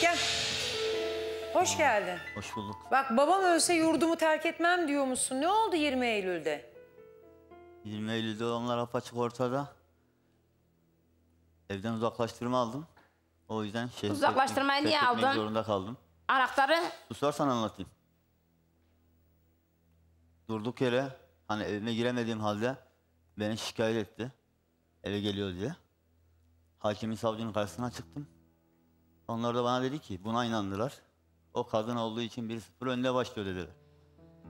Gel. Hoş geldin. Hoş bulduk. Bak babam ölse yurdumu terk etmem diyor musun? Ne oldu 20 Eylül'de? 20 Eylül'de olanlar apaçık ortada. Evden uzaklaştırma aldım. O yüzden şey Uzaklaştırmayı niye aldın? zorunda kaldım. Anahtarı Susarsan anlatayım. Durduk yere hani evime giremediğim halde beni şikayet etti. Eve geliyor diye. Hakimin savcının karşısına çıktım. Onlar da bana dedi ki buna inandılar. O kadın olduğu için 1-0 önde başlıyor dediler.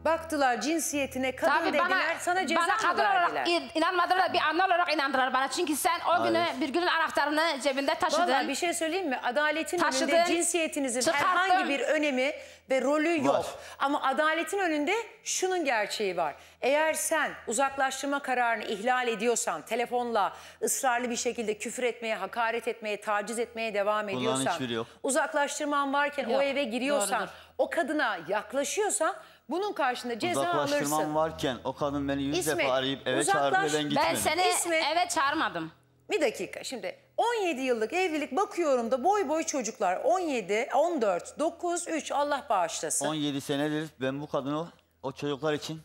Baktılar cinsiyetine kadın tabii dediler. bana, sana ceza bana mı kadın olarak in- inanmadılar bir anne olarak inandılar bana. Çünkü sen o günü bir günün anahtarını cebinde taşıdın. Vallahi bir şey söyleyeyim mi? Adaletin Taşıdın, önünde cinsiyetinizin çıkarttın. herhangi bir önemi ve rolü yok. Var. Ama adaletin önünde şunun gerçeği var. Eğer sen uzaklaştırma kararını ihlal ediyorsan, telefonla ısrarlı bir şekilde küfür etmeye, hakaret etmeye, taciz etmeye devam ediyorsan, uzaklaştırman varken o Yok, eve giriyorsan, doğrudur. o kadına yaklaşıyorsan bunun karşında ceza Uzaklaştırmam alırsın. varken o kadın beni yüz İsmet, defa arayıp eve uzaklaş- çağırdı ve ben gitmedim. ben seni İsmet- eve çağırmadım. Bir dakika şimdi 17 yıllık evlilik bakıyorum da boy boy çocuklar 17, 14, 9, 3 Allah bağışlasın. 17 senedir ben bu kadını o, çocuklar için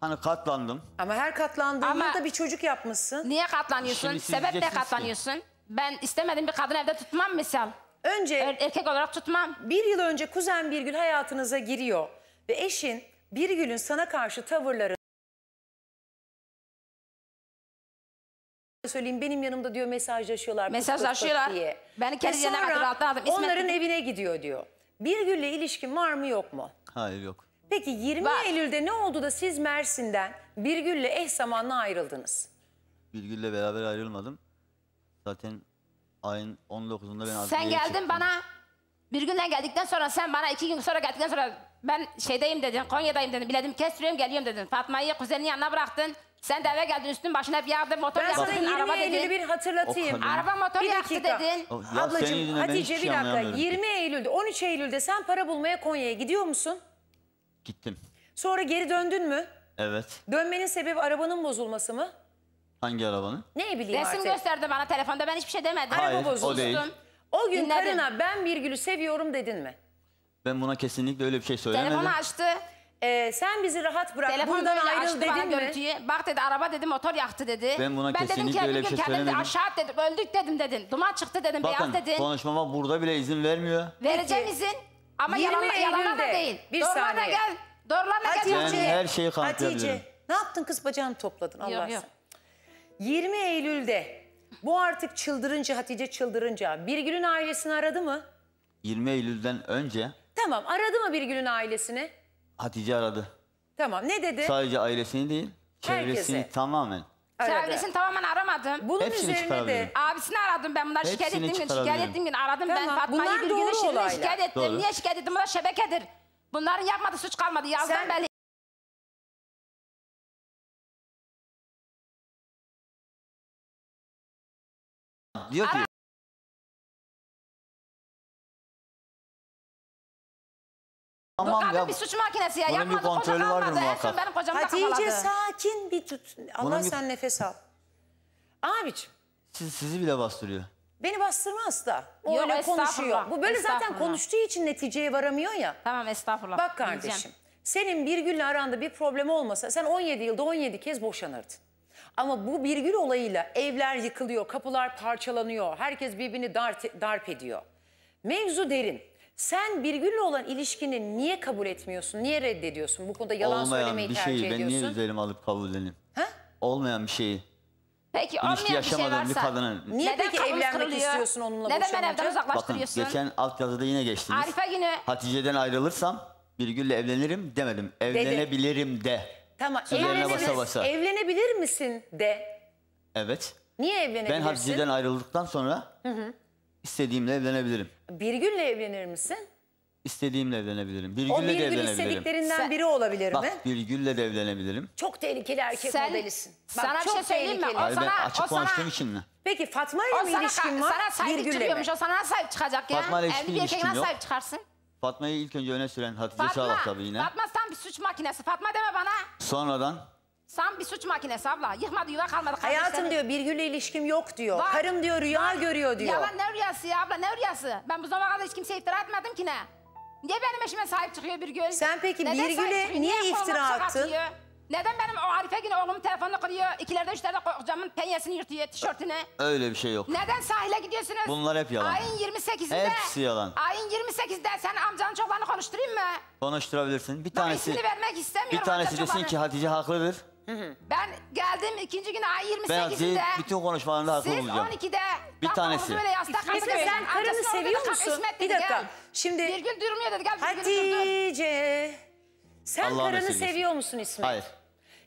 hani katlandım. Ama her katlandığın Ama- yılda bir çocuk yapmışsın. Niye katlanıyorsun? Şimdi siz Sebep ne diyeceksiniz ki- katlanıyorsun? Ben istemediğim bir kadın evde tutmam misal. Önce Er- Erkek olarak tutmam. bir yıl önce kuzen Birgül hayatınıza giriyor ve eşin Birgül'ün sana karşı tavırları söyleyeyim benim yanımda diyor mesajlaşıyorlar. pıt pıt pıt Mesajlaşıyorlar. diye. Beni kendi Ve yerine sonra kadar aldım. İsmet Onların dedi. evine gidiyor diyor. Birgül'le ilişkin var mı yok mu? Hayır yok. Peki 20 Var. Eylül'de ne oldu da siz Mersin'den Birgül'le eş zamanlı ayrıldınız? Birgül'le beraber ayrılmadım. Zaten ayın 19'unda ben Sen adliyeye geldin çıktım. bana bir günden geldikten sonra sen bana iki gün sonra geldikten sonra ben şeydeyim dedin Konya'dayım dedin biledim kestiriyorum geliyorum dedin. Fatma'yı kuzenin yanına bıraktın. Sen de eve geldin üstün başına hep yağdı motor Ben sana yaktın 20 araba Eylül'ü dedin. bir hatırlatayım. O kadın- Araba motor Bir yaktı dakika. dedin. O- ya senin Ablacığım yüzünden ben Hatice hiçbir bir şey dakika. anlayamıyorum. 20 Eylül'de 13 Eylül'de sen para bulmaya Konya'ya gidiyor musun? Gittim. Sonra geri döndün mü? Evet. Dönmenin sebebi arabanın bozulması mı? Hangi arabanın? Ne bileyim Resim artık. gösterdi bana telefonda ben hiçbir şey demedim. Hayır, Araba bozuldu. o değil. O gün Dinledim. karına ben Birgül'ü seviyorum dedin mi? Ben buna kesinlikle öyle bir şey söylemedim. Telefonu açtı. Ee, sen bizi rahat bırak Telefon buradan böyle ayrıl açtı bana dedin mi? görüntüyü. Bak dedi araba dedi motor yaktı dedi. Ben buna dedim kesinlikle öyle bir şey kendimizi söylemedim. aşağı at dedim. Öldük dedim dedin. Duman çıktı dedim. Bakın beyaz dedin. konuşmama burada bile izin vermiyor. Vereceğim izin. Ama 20 yalan, da Eylül'de. değil. Bir Doğrularla saniye. gel. Doğrularla gel. Ben her şeyi kanıtlayabilirim. Hatice ne yaptın kız bacağını topladın Allah Yok, yok. sana. 20 Eylül'de bu artık çıldırınca Hatice çıldırınca Birgül'ün ailesini aradı mı? 20 Eylül'den önce Tamam aradı mı Birgül'ün ailesini? Hatice aradı. Tamam ne dedi? Sadece ailesini değil, çevresini Herkese. tamamen. Aradı. Çevresini tamamen aramadım. Bunun Hepsini üzerine de çıkarabilirim. Abisini aradım ben bunları şikayet Hepsini ettiğim gün, çıkarabilirim. şikayet ettiğim gün aradım ben Tamam, Fatma'yı bunlar bir doğru gün olaylar. şikayet ettim. Doğru. Niye şikayet ettim? Bu da şebekedir. Bunların yapmadığı suç kalmadı. Yazdan Sen- belli. Diyor ki tamam kadın ya bir suç makinesi ya. bunun bir Yapmadı koca kontrolü vardır kalmadı. En son muhakkak. benim kocam da Hatice kafaladı. sakin bir tut. Allah Bunun bir- sen nefes al. Abiciğim siz, sizi bile bastırıyor. beni bastırmaz da. O Yok, öyle konuşuyor. estağfurullah, Bu böyle zaten estağfurullah. konuştuğu için neticeye varamıyor ya. Tamam estağfurullah. Bak Diyeceğim. kardeşim senin Birgül'le aranda bir problem olmasa sen 17 yılda 17 kez boşanırdın. Ama bu Birgül olayıyla evler yıkılıyor, kapılar parçalanıyor, herkes birbirini darp, darp ediyor. Mevzu derin. Sen Birgül'le olan ilişkini niye kabul etmiyorsun, niye reddediyorsun? Bu konuda yalan Olmayan söylemeyi bir tercih şeyi ben niye ediyorsun. üzerime alıp kabulleneyim? Ha? Olmayan bir şeyi. Peki İlişki olmayan bir şey yaşamadığım bir varsa. kadının. Niye neden peki evlenmek kırılıyor? istiyorsun onunla Neden ben evden boşanınca? Bakın uzaklaştırıyorsun? geçen altyazıda yine geçtiniz. Arife günü Hatice'den ayrılırsam Birgül'le evlenirim demedim. Evlenebilirim de. Tamam, Üzerine evlenebilir- basa basa. evlenebilir misin de. Evet. Niye Ben evlenebilirsin? Hatice'den ayrıldıktan sonra istediğimle evlenebilirim. Birgül'le evlenir misin? İstediğimle evlenebilirim. O Birgül'le de Birgül evlenebilirim. istediklerinden Sen- biri olabilir mi? Bak Birgül'le de evlenebilirim. Çok tehlikeli erkek Sen- modelisin. Bak, sana bir çok şey söyleyeyim mi? tehlikeli. O Hayır ben sana- açık o sana- konuştuğum için mi? Peki Fatma ile o mi sana, ilişkin var? sana sahip Birgül'le mi? çıkıyormuş. O sana nasıl sahip çıkacak ya? Fatma ile hiçbir Evli bir erkeğe ilişkim nasıl yok. sahip çıkarsın? Fatma'yı ilk önce öne süren Hatice Fatma, Çağlak tabii yine. Fatma tam bir suç makinesi. Fatma deme bana. Sonradan Sen bir suç makinesi abla. Yıkmadı yuva kalmadı. Hayatım kardeşlerim. diyor Birgül'le ilişkim yok diyor. Var, Karım diyor rüya var. görüyor diyor. Yalan ne rüyası ya abla ne rüyası? Ben bu zamana kadar hiç kimseye iftira etmedim ki ne? Niye benim eşime sahip çıkıyor bir gün? Sen peki Neden Birgül'e niye koluma iftira attın? atıyor? Neden benim o Arife günü oğlumun telefonunu kırıyor? İkilerde üçlerde kocamın penyesini yırtıyor, tişörtünü. Öyle bir şey yok. Neden sahile gidiyorsunuz? Bunlar hep yalan. Ayın 28'inde. Hepsi yalan. Ayın 28'de sen amcanın çobanını konuşturayım mı? Konuşturabilirsin. Bir Ben tanesi ismini vermek istemiyorum. bir tanesi desin ki Hatice haklıdır. Ben geldim ikinci gün ay Ben Hatice'yi 28'inde. bütün konuşmalarında haklı Siz bulacağım. 12'de Bir tanesi. Böyle yastığa İsmet, sen karını seviyor musun? Bir dakika. gel. Şimdi- Bir gün durmuyor dedi gel bir gün durdur. Hatice. Sen karını seviyor musun İsmet? Hayır.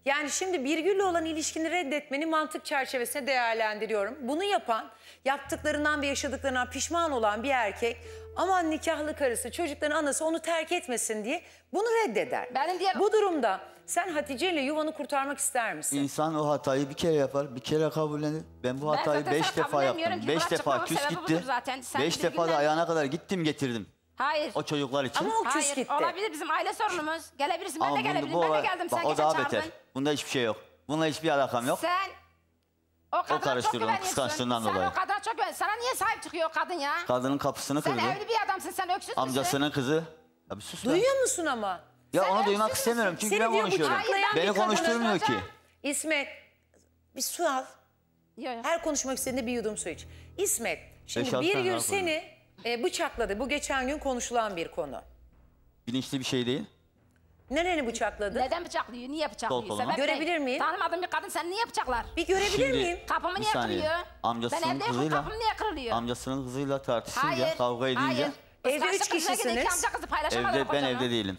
Yani şimdi Birgül'le olan ilişkini reddetmeni mantık çerçevesinde değerlendiriyorum. Bunu yapan, yaptıklarından ve yaşadıklarından pişman olan bir erkek aman nikahlı karısı, çocukların anası onu terk etmesin diye bunu reddeder. Benim diğer- Bu durumda sen Hatice ile yuvanı kurtarmak ister misin? İnsan o hatayı bir kere yapar, bir kere kabullenir. Ben bu Ben hatayı zaten beş defa yaptım. Beş defa küs gitti. zaten. Beş defa da ayağına kadar gittim getirdim. Hayır. O çocuklar için. Ama o küs Hayır gitti. olabilir bizim aile sorunumuz. Gelebilirsin ben de bunda- gelebilirim. bu Ben de olay- geldim bak, sen o geçen daha çağırdın. beter. Bunda hiçbir şey yok. Bununla hiçbir alakam yok. Sen o kadına çok karıştırdı onu, güveniyorsun. kıskançlığından Sen dolayı. o kadına çok güven. Sana niye sahip çıkıyor o kadın ya? Kadının kapısını Sen kırdı. evli bir adamsın sen öksüz müsün? Amcasının kızı. Ya bir sus lan. Duyuyor musun ama? Ya Sen onu öksüz duymak müsün? istemiyorum çünkü Seni ben diyor konuşuyorum. bıçaklayan bir Beni konuşturmuyor ki. İsmet bir su al. Yok, yok. Her konuşmak istediğinde bir yudum su iç. İsmet, şimdi Beş altı bir tane gün daha seni e, bıçakladı. Bu geçen gün konuşulan bir konu. Bilinçli bir şey değil. Nereni bıçakladı? Neden bıçaklıyor? Niye bıçaklıyor? Sebep ne? Görebilir miyim? Tanımadığım bir kadın sen niye bıçaklar? Bir görebilir Şimdi- miyim? Kapımı niye kırıyor? Amcasının ben evde yokum kızıyla- kapım niye kırılıyor? Amcasının kızıyla tartışınca, Hayır. kavga edince Hayır. Evde üç kişisiniz. evde ben kocamı. evde değilim.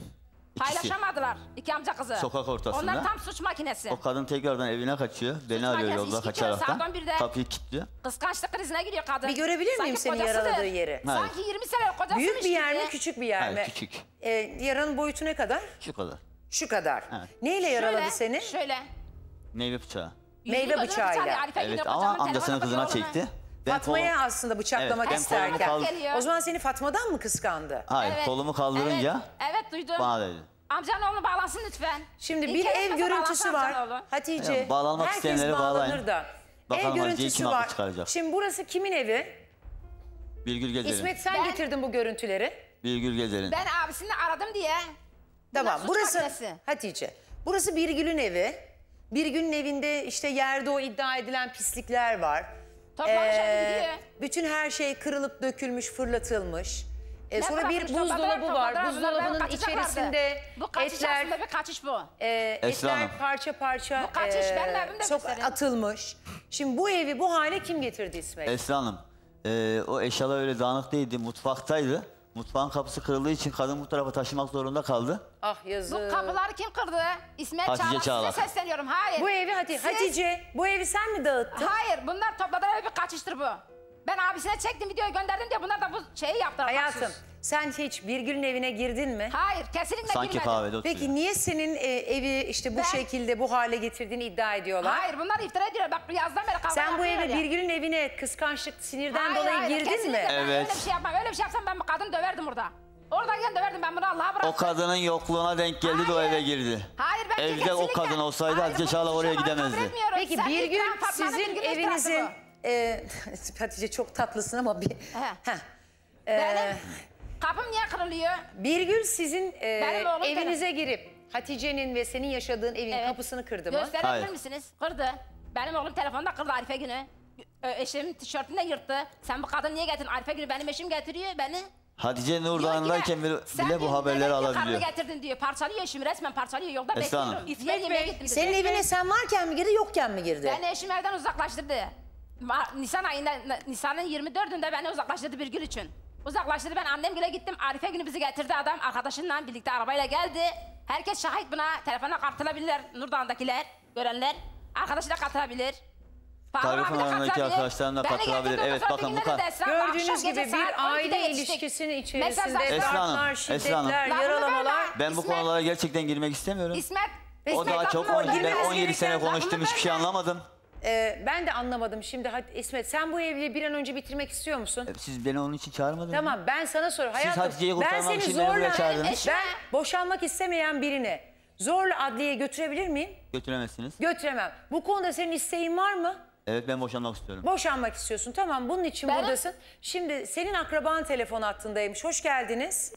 İkisi. Paylaşamadılar iki amca kızı. Sokak ortasında. Onlar tam suç makinesi. O kadın tekrardan evine kaçıyor. Beni Suç arıyor makinesi, yolda kaçaraktan. saat 11'de. Kapıyı kilitliyor. Kıskançlık krizine giriyor kadın. Bir görebilir miyim Sanki senin yaraladığı yeri? Hayır. Sanki 20 sene kocasıymış Büyük bir yer gibi. mi, küçük bir yer Hayır, mi? küçük. E, yaranın boyutu ne kadar? Şu kadar. Şu kadar. Evet. Neyle yaraladı Şöyle, seni? Şöyle. Meyve bıçağı. Meyve bıçağıyla. Evet ama amcasının kızına çekti. Ben Fatma'ya kol- aslında bıçaklamak Evet, isterken. kaldır-. O zaman seni Fatma'dan mı kıskandı? Hayır Evet. kolumu kaldırınca Evet, evet duydum. bana dedi. Amcanın oğlunu bağlansın lütfen. Şimdi bir kere ev görüntüsü var. Hatice, Ya, bağlanmak herkes isteyenleri bağlanır bağlayın. da. Bakalım ev Hatice'yi görüntüsü kim haklı var. çıkaracak? Şimdi burası kimin evi? Birgül Gezer'in. İsmet sen Ben- getirdin bu görüntüleri. Birgül Gezer'in. Ben abisini aradım diye. Tamam suç burası makinesi. Hatice. Burası Birgül'ün evi. Birgül'ün evinde işte yerde o iddia edilen pislikler var. Toplamış Ee, gidiyor. bütün her şey kırılıp dökülmüş, fırlatılmış. Ne sonra bir buzdolabı var. Buzdolabının içerisinde Bu kaçış etler, aslında bir kaçış bu. e, Esra etler Hanım. parça parça Bu kaçış, evimde sok- gösterin. atılmış. Şimdi bu evi bu hale kim getirdi İsmet? Esra Hanım. e, o eşyalar öyle dağınık değildi. Mutfaktaydı. Mutfağın kapısı kırıldığı için kadın bu tarafa taşımak zorunda kaldı. ah yazık. Bu kapıları kim kırdı? İsmet Hatice Çağlar Çağlar. size sesleniyorum. Hayır. Bu evi Hatice, Siz- Hatice bu evi sen mi dağıttın? Hayır bunlar topladılar bir kaçıştır bu. Ben abisine çektim videoyu gönderdim diye bunlar da bu şeyi yaptılar. Hayatım baksız. sen hiç Birgül'ün evine girdin mi? Hayır kesinlikle Sanki girmedim. kahvede oturuyor. Peki niye senin e, evi işte bu Ben- şekilde bu hale getirdiğini iddia ediyorlar? Hayır bunlar iftira ediyor. Bak yazdan beri kavga Sen bu eve ya. Birgül'ün evine kıskançlık, sinirden Hayır, dolayı hayır, girdin kesinlikle mi? Ben Evet. öyle bir şey yapmam. Öyle bir şey yapsam ben bu kadını döverdim burada. Oradan döverdim ben bunu Allah'a bıraktım. O kadının yokluğuna denk geldi de o Hayır. eve girdi. Hayır bence Evde o kesinlikle- kadın olsaydı Hayır, Hatice suçu oraya ben gidemezdi. Peki Sen bir gün sizin evinizin... E, Hatice çok tatlısın ama bir... He. Heh. Benim kapım niye kırılıyor? Birgül sizin e, Benim evinize girip Hatice'nin ve senin yaşadığın evin Evet. kapısını kırdı mı? Gösterebilir misiniz? Kırdı. Benim oğlum telefonda kırdı Arife günü. Eşimin tişörtünü de yırttı. Sen bu kadın niye getirdin? Arife günü benim eşim getiriyor beni. Hatice Nurdan'dayken bile, "Sen bu haberleri alabiliyor. Karını getirdin diyor. Parçalıyor eşimi resmen parçalıyor. Yolda Esra bekliyorum. Hanım. İsmet gittim. Senin evine sen varken mi girdi yokken mi girdi? Beni eşim evden uzaklaştırdı. Nisan ayında, Nisan'ın 24'ünde beni uzaklaştırdı bir gün için. Uzaklaştırdı ben annem güle gittim. Arife günü bizi getirdi adam arkadaşınla birlikte arabayla geldi. Herkes şahit buna. Telefona katılabilirler Nurdan'dakiler, görenler. Arkadaşı da katılabilir. Abi de Pınar'daki katılabilir. Evet, bakın bu kadar. Gördüğünüz gibi bir 12'de aile ilişkisinin içerisinde Esra Hanım, dartlar, Esra Hanım. şiddetler, yaralamalar. Ben bu konulara gerçekten girmek istemiyorum. İsmet. O daha çok lafını 17, ben bölme. 17 sene konuştum hiçbir şey anlamadım. Ee, ben de anlamadım şimdi Hat- İsmet sen bu evliliği bir an önce bitirmek istiyor musun? E, Siz beni onun için çağırmadınız mı? Tamam ben sana soruyorum. Hayatım Hatice'yi ben kurtarmak seni için beni buraya zorla çağırdınız. ben boşanmak istemeyen birini Zorla adliyeye götürebilir miyim? Götüremezsiniz. Götüremem. Bu konuda senin isteğin var mı? Evet ben boşanmak istiyorum. Boşanmak istiyorsun. Tamam bunun için Ben- buradasın. Şimdi senin akraban telefon hattındaymış. Hoş geldiniz.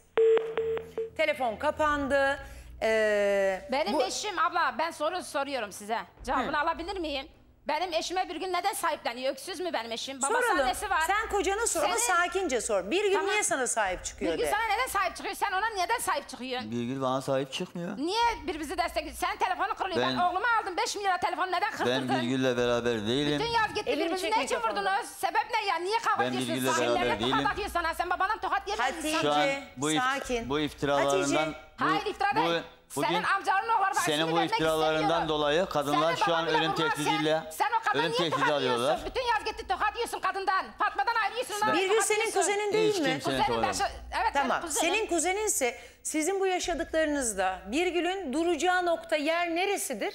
Telefon kapandı. Ee, Benim bu- eşim abla ben soru soruyorum size. Cevabını alabilir miyim? Benim eşime bir gün neden sahipleniyor? Öksüz mü benim eşim? Babası Soralım. annesi var. Sen kocana sor ama Senin- sakince sor. Bir gün Tamam. niye sana sahip çıkıyor Bir gün de. sana neden sahip çıkıyor? Sen ona neden sahip çıkıyorsun? Birgül bana sahip çıkmıyor. Niye birbirimizi destek... Sen telefonu kırılıyor. Ben, Ben- oğluma aldım 5 milyara telefon neden Ben kırdırdın? Birgül'le beraber değilim. Bütün yaz gitti Elini birbirinizi çek ne için mikrofondan. vurdunuz? Sebep ne ya? Niye kavga Ben ediyorsunuz? Birgül'le Sahillerine beraber tokat değilim. atıyor sana. Sen babandan tokat yemedin Hatice. Şu an bu, sakin. bu iftiralarından... Hatice. Hayır iftira bu- değil. bugün Senin amcanın var. senin bu iftiralarından dolayı kadınlar Senin şu an baban bile ölüm vurmaz. tehdidiyle Sen, sen o kadını ölüm niye tehdidi tokat alıyorlar. yiyorsun? Bütün yaz gitti tokat yiyorsun kadından. Fatma'dan ayrıyorsun. ondan Bir gün tokat senin yiyorsun. kuzenin değil Hiç mi? kimse- Kuzenin şu- Evet Tamam. benim kuzenim. Senin kuzeninse sizin bu yaşadıklarınızda Birgül'ün duracağı nokta yer neresidir?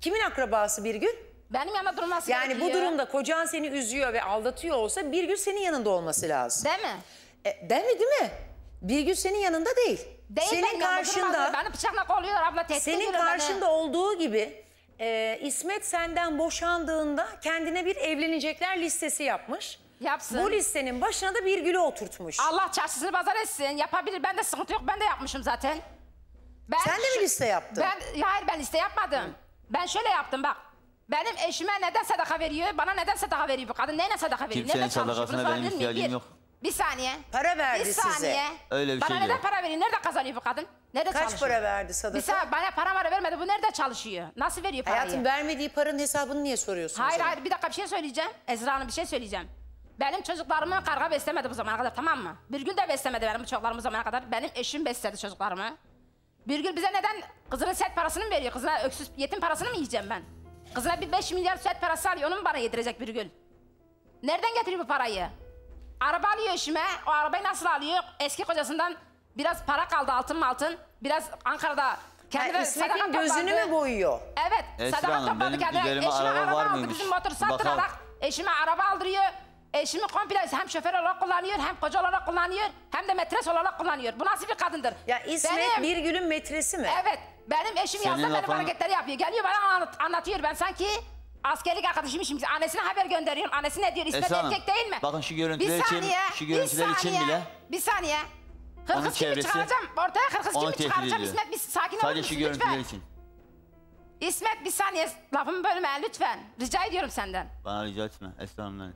Kimin akrabası Birgül? Benim yanımda durması Yani bu gerekiyor. durumda kocan seni üzüyor ve aldatıyor olsa Birgül senin yanında olması lazım. Değil mi? E, değil mi değil mi? Birgül senin yanında değil. Değil senin karşında. Beni bıçakla kolluyorlar abla tehdit senin ediyorlar beni. karşında olduğu gibi e, İsmet senden boşandığında kendine bir evlenecekler listesi yapmış. Yapsın. Bu listenin başına da Birgül'ü oturtmuş. Allah çarşısını pazar etsin. Yapabilir. Ben de sıkıntı yok. Ben de yapmışım zaten. Ben Sen de mi liste yaptın? Ben, ya hayır ben liste yapmadım. Ben şöyle yaptım bak. Benim eşime neden sadaka veriyor? Bana neden sadaka veriyor bu kadın? Neyle sadaka veriyor? Kimsenin sadakasına benim ihtiyacım Bir- yok. Bir saniye. Para verdi bir size. saniye. Öyle bir bana şey neden yok. para veriyor? Nerede kazanıyor bu kadın? Nerede Kaç çalışıyor? para verdi Bir sadaka? saniye bana para mara vermedi. Bu nerede çalışıyor? Nasıl veriyor parayı? Hayatım vermediği paranın hesabını niye soruyorsun? Hayır hayır bir dakika bir şey söyleyeceğim. Ezra Hanım bir şey söyleyeceğim. Benim çocuklarımı karga beslemedi bu zamana kadar tamam mı? Birgül de beslemedi benim çocuklarımı bu zamana kadar. Benim eşim besledi çocuklarımı. Birgül bize neden kızının set parasını mı veriyor? Kızına öksüz yetim parasını mı yiyeceğim ben? Kızına bir 5 milyar set parası alıyor onu mu bana yedirecek Birgül? Nereden getiriyor bu parayı? Araba alıyor eşime. O arabayı nasıl alıyor? Eski kocasından biraz para kaldı altın altın. Biraz Ankara'da kendine Ha, sadaka İsmet'in gözünü topladı. mü boyuyor? Evet. Esra sadaka Hanım, topladı benim kendine. üzerime Eşime araba araba, var aldı. mıymış? Bizim motor sattırarak Bakalım. eşime araba aldırıyor. Eşimi komple hem şoför olarak kullanıyor, hem koca olarak kullanıyor, hem de metres olarak kullanıyor. Bu nasıl bir kadındır? Ya İsmet Benim- Birgül'ün metresi mi? Evet. Benim eşim Senin yazdan benim lafın- hareketleri yapıyor. Geliyor bana anlat- anlatıyor. Ben sanki askerlik arkadaşıymışım. Annesine haber gönderiyorum. Annesi ne diyor? İsmet Esra Hanım, erkek değil mi? bakın şu görüntüler bir için- şu görüntüler bir için bile Bir saniye. onun Kırkız gibi çevresi çıkaracağım. Ortaya kırkız onu gibi tehdit çıkaracağım. ediyor. İsmet bir sakin olur Sadece şu lütfen? görüntüler için. İsmet bir saniye lafımı bölme lütfen. Rica ediyorum senden. Bana rica etme Esra Hanım'dan et.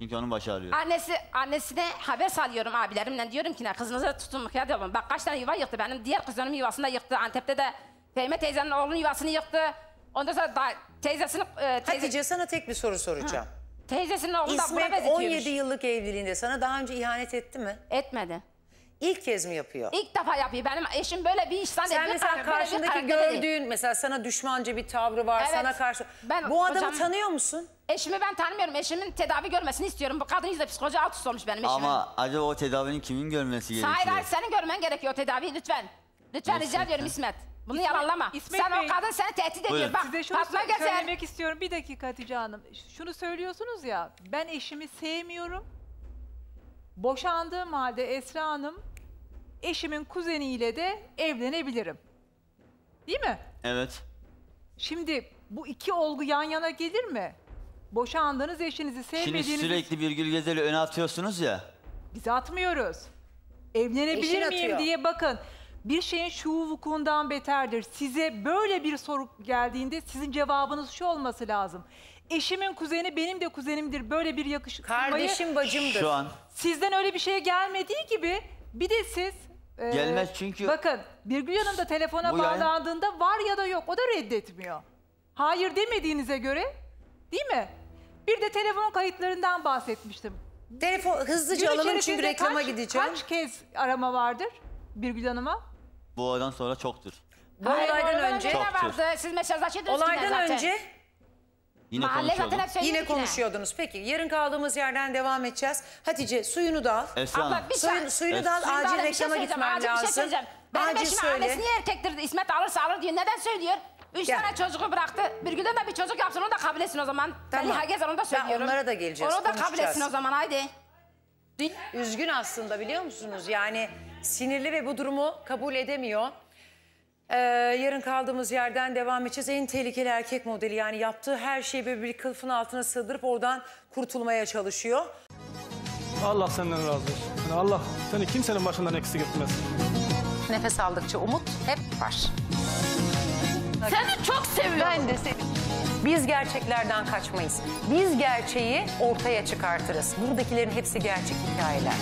Çünkü onun başı ağrıyor. Annesi annesine haber salıyorum abilerimle. Diyorum ki ne kızınıza tutun mukayyet olun. Bak kaç tane yuva yıktı benim. Diğer kızlarımın yuvasını da yıktı. Antep'te de Fehmi teyzenin oğlunun yuvasını yıktı. Ondan sonra da teyzesini e, teyze, Hatice sana tek bir soru soracağım. teyzesinin oğlunu da buna İsmet benzetiyormuş. 17 yıllık evliliğinde sana daha önce ihanet etti mi? Etmedi. İlk kez mi yapıyor? İlk defa yapıyor. Benim eşim böyle bir insan. Sen mesela karşındaki karakter değil. gördüğün mesela sana düşmanca bir tavrı var Evet. sana karşı. Ben Bu adamı hocam- tanıyor musun? Eşimi ben tanımıyorum. Eşimin tedavi görmesini istiyorum. Bu kadın yüzde psikoloji alt üst olmuş benim eşimin. Ama acaba o tedavinin kimin görmesi gerekiyor? Hayır hayır senin görmen gerekiyor o tedaviyi lütfen. Lütfen rica ediyorum İsmet. Bunu yalanlama. İsmet Sen Bey- o kadın seni tehdit ediyor. Buyurun. Bak Size şunu Fatma sö- Gezer. söylemek istiyorum. Bir dakika Hatice Hanım. Şunu söylüyorsunuz ya. Ben eşimi sevmiyorum. Boşandığım halde Esra Hanım eşimin kuzeniyle de evlenebilirim. Değil mi? Evet. Şimdi bu iki olgu yan yana gelir mi? Boşandığınız eşinizi Şimdi sevmediğinizi sürekli Birgül Gezel'i öne atıyorsunuz ya. biz atmıyoruz. Evlenebilir Eşin miyim atıyor. diye bakın. Bir şeyin şu vukuundan beterdir. Size böyle bir soru geldiğinde sizin cevabınız şu olması lazım. Eşimin kuzeni benim de kuzenimdir. Böyle bir yakışıklıyı Kardeşim bacımdır. Şu an sizden öyle bir şey gelmediği gibi bir de siz e, Gelmez çünkü- Bakın Birgül Hanım da telefona Bu yayın- bağlandığında var ya da yok o da reddetmiyor. Hayır demediğinize göre değil mi? Bir de telefon kayıtlarından bahsetmiştim. Telefon hızlıca Gün alalım çünkü içerisinde reklama kaç- gideceğim. Kaç kez arama vardır Birgül Hanım'a? Bu olaydan sonra çoktur. Bu olaydan oradan önce Çoktur. vardı? Siz mesajlaşıyordunuz olaydan zaten. önce Yine Mahalle zaten hep söylüyor yine konuşuyordunuz. Peki yarın kaldığımız yerden devam edeceğiz. Hatice suyunu da al. Esra Hanım. Abla bir Suyun, suyunu da al. Acil bir şey reklama söyleyeceğim, gitmem acil bir lazım. şey söyleyeceğim. Benim Acil eşim söyle. annesi niye erkektir? İsmet alırsa alır diyor. Neden söylüyor? Üç Gel. tane çocuğu bıraktı. Birgül'den de bir çocuk yapsın onu da kabul etsin o zaman. Tamam. Ben Gezer onu da Ben söylüyorum. onlara da geleceğiz, Onu da kabul etsin o zaman haydi. Üzgün aslında biliyor musunuz? Yani sinirli ve bu durumu kabul edemiyor. Ee, yarın kaldığımız yerden devam edeceğiz. En tehlikeli erkek modeli yani yaptığı her şeyi böyle bir kılıfın altına sığdırıp oradan kurtulmaya çalışıyor. Allah senden razı olsun. Yani Allah seni kimsenin başından eksik etmez. Nefes aldıkça umut hep var. Seni çok seviyorum. Ben de seni. Biz gerçeklerden kaçmayız. Biz gerçeği ortaya çıkartırız. Buradakilerin hepsi gerçek hikayeler.